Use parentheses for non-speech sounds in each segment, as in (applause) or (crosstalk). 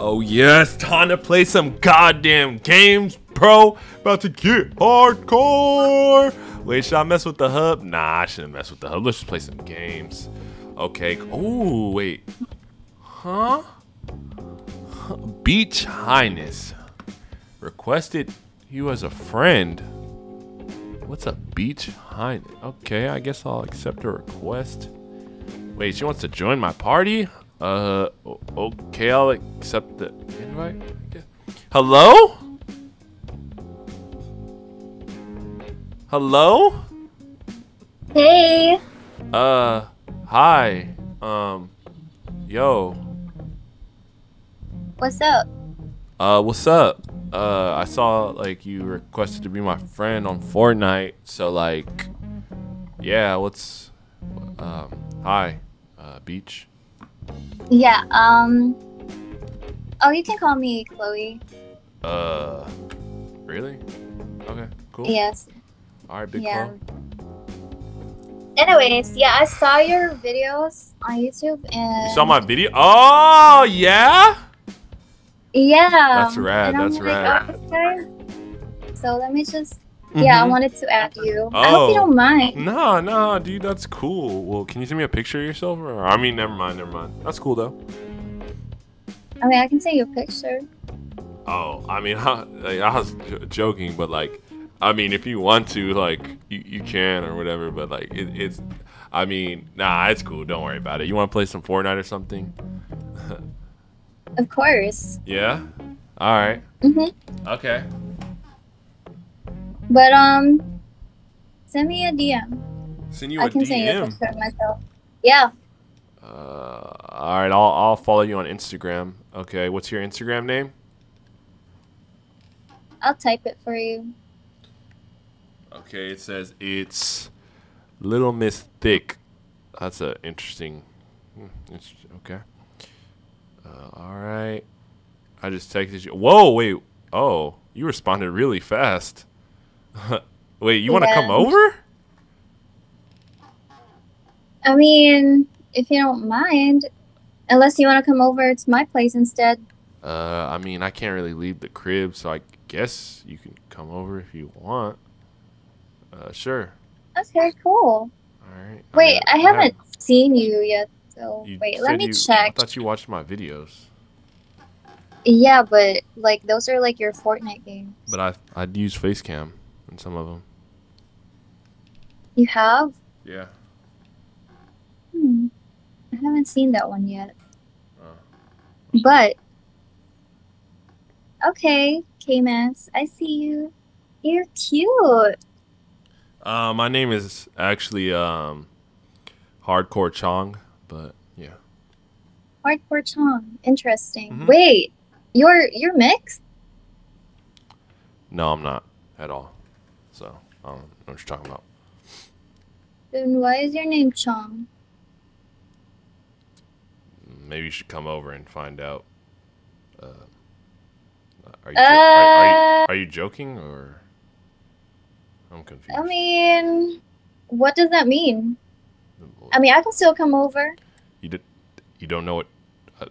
Oh yes, time to play some goddamn games, bro. About to get hardcore. Wait, should I mess with the hub? Nah, I shouldn't mess with the hub. Let's just play some games. Okay. Oh, wait. Huh? Beach Highness requested you as a friend. What's a beach highness? Okay, I guess I'll accept her request. Wait, she wants to join my party? Uh, okay, I'll accept the invite. Hello? Hello? Hey, Uh, hi. Um, yo. what's up? Uh, what's up? Uh, I saw like you requested to be my friend on Fortnite, so like, yeah, what's, um, hi, uh, Beach. Yeah, um. Oh, you can call me Chloe. Uh, really? Okay, cool. Yes. All right, big Yeah. Chloe. Anyways, yeah, I saw your videos on YouTube and. You saw my video? Oh yeah. Yeah. That's rad, that's like, rad. oh. So let me just. Yeah, I Mhm. wanted to add you. I hope Oh. you don't mind. No, no, dude, that's cool. Well, can you send me a picture of yourself? Or I mean, never mind, never mind. That's cool though. I mean, I can send you a picture. Oh, I mean, (laughs) I, like, I was joking, but like, I mean, if you want to, like, you, you can or whatever. But like, it, it's, I mean, nah, it's cool. Don't worry about it. You want to play some Fortnite or something? (laughs) Of course. Yeah. All right. Mhm. Okay. But um, send me a DM. Send you I a can send you a picture of myself. Yeah. Uh, all right. I'll I'll follow you on Instagram. Okay. What's your Instagram name? I'll type it for you. Okay. It says it's Little Miss Thick. That's a interesting. hmm, It's, okay. Uh, all right. I just texted you. Whoa, wait. Oh, you responded really fast. (laughs) wait, you want to come over? I mean, if you don't mind, unless you want to come over to my place instead. Uh, I mean, I can't really leave the crib, so I guess you can come over if you want. Uh, sure. Okay, cool. All right. Wait, mean, I haven't seen you yet. So you wait, let me you- I check. thought you watched my videos, Yeah, but like those are like your Fortnite games. but I I'd use Facecam in some of them. You have? Yeah. Hmm. I haven't seen that one yet. Oh. But okay, Caymass, I see you. You're cute. Uh, my name is actually um, Hardcore Chong, but yeah. Hardcore Chong. Interesting. Mhm. Wait, you're you're mixed? No, I'm not at all. So I don't know what you're talking about. Then why is your name Chong? Maybe you should come over and find out. Uh, are, you jo- are, are, you, Uh, are you joking or? I'm confused. I mean, what does that mean? I mean, I can still come over. you did, you don't know what. I,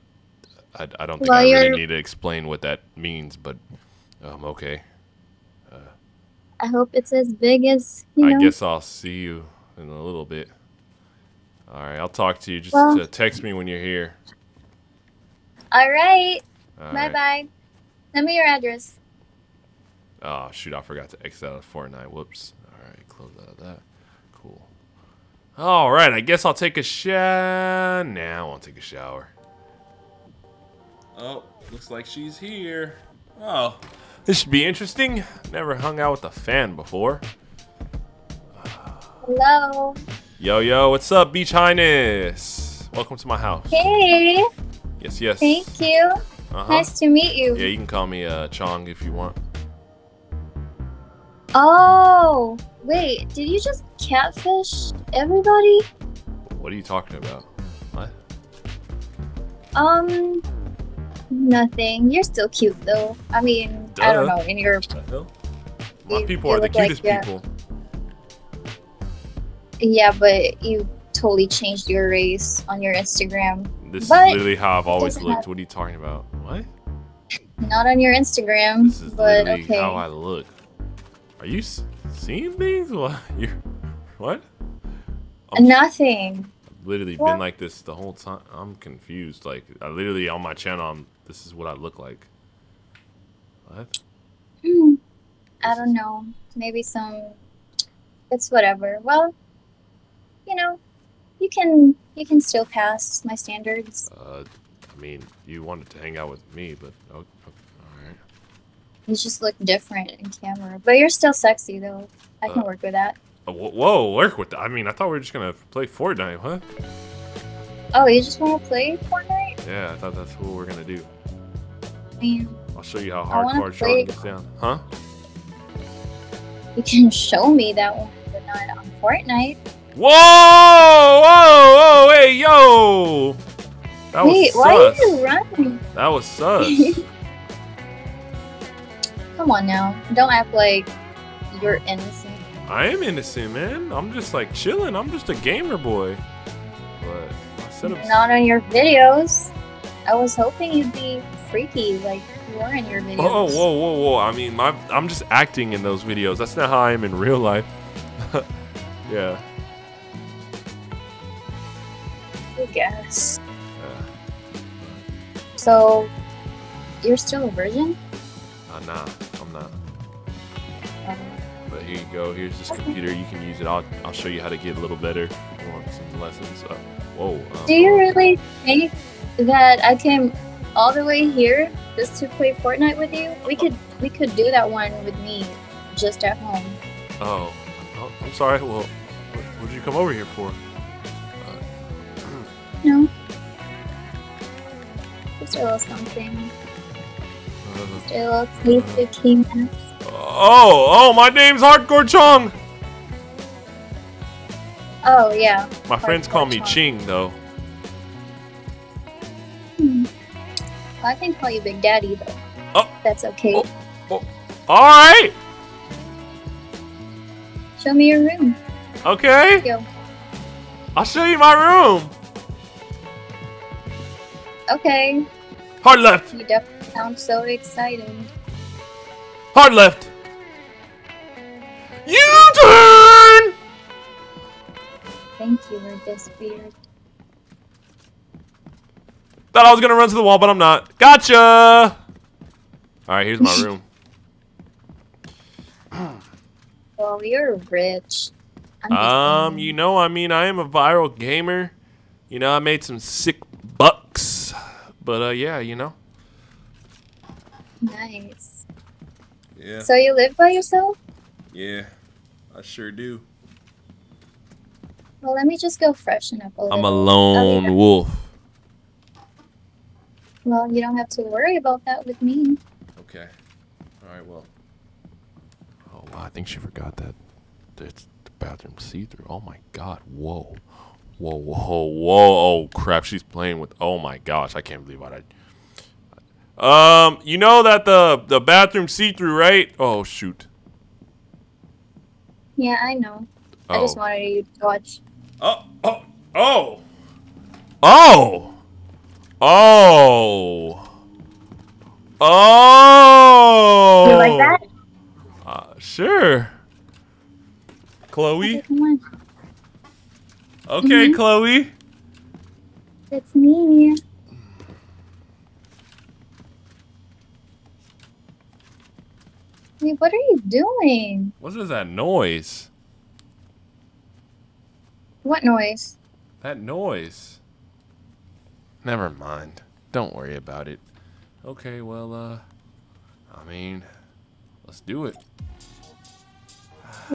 I, I don't think Well, I really you're- need to explain what that means, but um, okay. I hope it's as big as you know. I guess I'll see you in a little bit. All right, I'll talk to you. Just Well- uh, text me when you're here. All right. All bye right. bye. Send me your address. Oh shoot, I forgot to exit out of Fortnite. Whoops. All right, close out of that. Cool. All right, I guess I'll take a shower. Nah, I won't take a shower. Oh, looks like she's here. Oh, this should be interesting. Never hung out with a fan before. Hello. Yo, yo, what's up, Beach Highness? Welcome to my house. Hey. Yes, yes. Thank you. Uh-huh. Nice to meet you. Yeah, you can call me uh, Chong if you want. Oh, wait. Did you just catfish everybody? What are you talking about? What? Um, nothing. You're still cute though. I mean, I don't know. In your? My You- people you are the look like cutest people. yeah, but you totally changed your race on your Instagram. This But is literally how I've always looked. have- What are you talking about? What? (laughs) Not on your Instagram, This is but literally okay. how I look. Are you s- seeing things? (laughs) What? You what? I'm Nothing. literally What? been like this the whole time. I'm confused. Like I literally on my channel, I'm, this is what I look like. What? Hmm. I don't know. Maybe some. It's whatever. Well, you know, you can you can still pass my standards. Uh, I mean, you wanted to hang out with me, but oh, oh, all right. You just look different in camera, but you're still sexy though. I can Uh, work with that. Wh- whoa, work with that. I mean, I thought we were just gonna play Fortnite. huh? Oh, you just want to play Fortnite? Yeah, I thought that's what we're gonna do. I mean, I'll show you how hardcore Sean gets down. Huh? you can show me that one, but not on Fortnite. Whoa! Whoa! Whoa! Hey, yo! That was Wait, why are sus. you running? That was sus. (laughs) Come on now, don't act like you're innocent. I am innocent, man. I'm just like chilling. I'm just a gamer boy. But I said I'm Not on your videos. I was hoping you'd be freaky like you are in your videos. Oh, whoa, whoa, whoa! I mean, my, I'm just acting in those videos. That's not how I am in real life. (laughs) yeah. I guess. yeah. So, you're still a virgin? Uh, nah, I'm not. Um, But here you go. Here's this Okay. computer. You can use it. I'll, I'll show you how to get a little better. If you want some lessons? Uh, whoa. Um, do you really think that I came all the way here just to play Fortnite with you? We could we could do that one with me just at home. Oh, oh I'm sorry. Well, what, what did you come over here for? Uh, No. (clears throat) Just a little something. uh, Just a little taste of keenness. oh, oh, my name's Hardcore Chong. Oh yeah. My friends call me Ching, though. Hmm. I can call you Big Daddy though. Oh. That's okay. Oh. All right. Show me your room. Okay. Go. I'll show you my room. Okay. Hard left. You definitely sound so excited. Hard left. U turn. Thank you for this beard. Thought I was gonna run to the wall, but I'm not. Gotcha. All right, here's my (laughs) room. Well, (clears throat) you're rich. I'm Um, you know, I mean, I am a viral gamer. You know, I made some sick bucks. But uh, yeah, you know. Nice. Yeah, So you live by yourself? yeah, I sure do. Well, let me just go freshen up a little. I'm a lone wolf. Well, you don't have to worry about that with me. Okay. All right. Well. Oh wow! I think she forgot that. It's the bathroom see-through. Oh my God! Whoa! Whoa! Whoa! Whoa! Oh crap! She's playing with. Oh my gosh! I can't believe what I. Um, you know that the the bathroom see-through, right? Oh shoot! Yeah, I know. I Oh. just wanted you to watch. Oh! Oh! Oh! Oh! Oh! Oh! You like that? Uh, sure. Chloe. come on. Okay, Mhm. Chloe. It's me. Wait, what are you doing? What is that noise? What noise? That noise. Never mind. Don't worry about it. Okay, well, uh, I mean, let's do it.